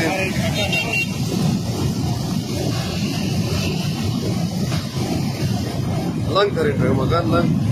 Lang tayo makan lang.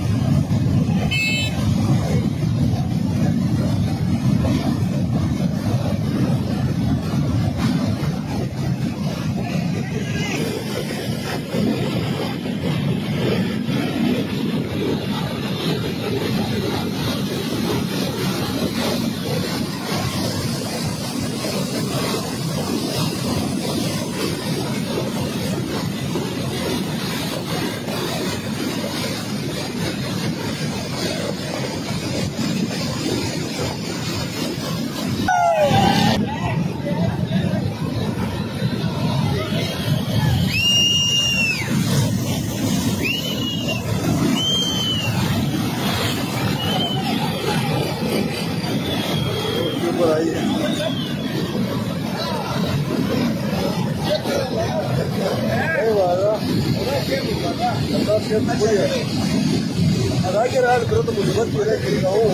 ಅದಾಗಿ ವಿರೋಧ ಮುಜುಗತ್ತಿದೆ ನಾವು